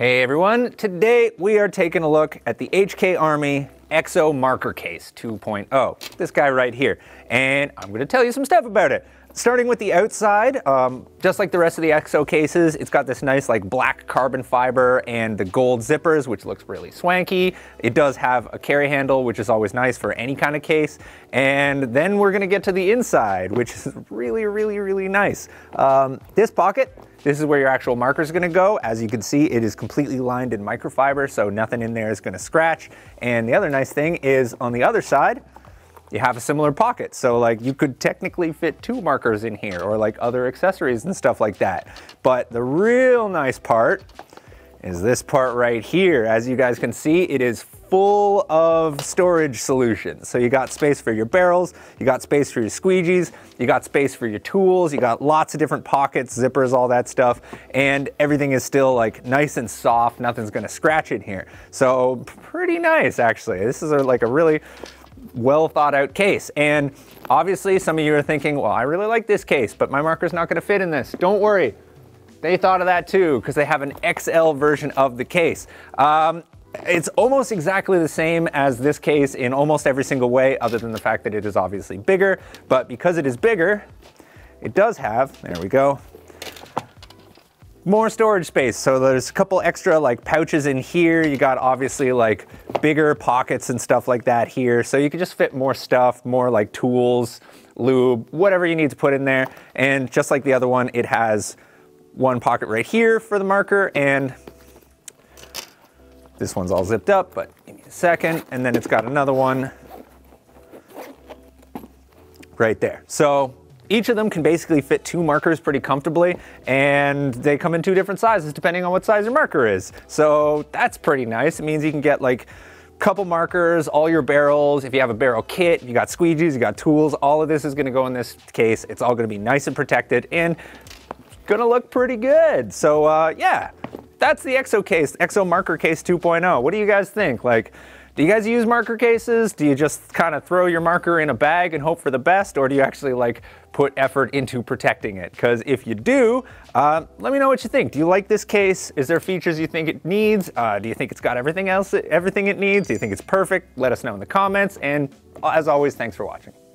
Hey everyone, today we are taking a look at the HK Army EXO Marker Case 2.0, this guy right here, and I'm gonna tell you some stuff about it. Starting with the outside, um, just like the rest of the EXO cases, it's got this nice like black carbon fiber and the gold zippers, which looks really swanky. It does have a carry handle, which is always nice for any kind of case. And then we're gonna get to the inside, which is really, really, really nice. Um, this pocket, this is where your actual marker is gonna go. As you can see, it is completely lined in microfiber, so nothing in there is gonna scratch. And the other nice thing is on the other side, you have a similar pocket. So like you could technically fit two markers in here or like other accessories and stuff like that. But the real nice part is this part right here. As you guys can see, it is full of storage solutions. So you got space for your barrels, you got space for your squeegees, you got space for your tools, you got lots of different pockets, zippers, all that stuff, and everything is still like nice and soft, nothing's gonna scratch in here. So pretty nice actually. This is a, like a really well thought out case. And obviously some of you are thinking, well, I really like this case, but my marker's not gonna fit in this. Don't worry. They thought of that too, because they have an XL version of the case. Um, it's almost exactly the same as this case in almost every single way, other than the fact that it is obviously bigger. But because it is bigger, it does have, there we go, more storage space. So there's a couple extra like pouches in here. You got obviously like bigger pockets and stuff like that here. So you can just fit more stuff, more like tools, lube, whatever you need to put in there. And just like the other one, it has one pocket right here for the marker and this one's all zipped up, but give me a second. And then it's got another one right there. So each of them can basically fit two markers pretty comfortably, and they come in two different sizes depending on what size your marker is. So that's pretty nice. It means you can get like a couple markers, all your barrels. If you have a barrel kit, you got squeegees, you got tools, all of this is gonna go in this case. It's all gonna be nice and protected and gonna look pretty good. So uh, yeah, that's the EXO case, EXO marker case 2.0. What do you guys think? Like, do you guys use marker cases? Do you just kind of throw your marker in a bag and hope for the best? Or do you actually like put effort into protecting it? Because if you do, uh, let me know what you think. Do you like this case? Is there features you think it needs? Uh, do you think it's got everything else, everything it needs? Do you think it's perfect? Let us know in the comments. And as always, thanks for watching.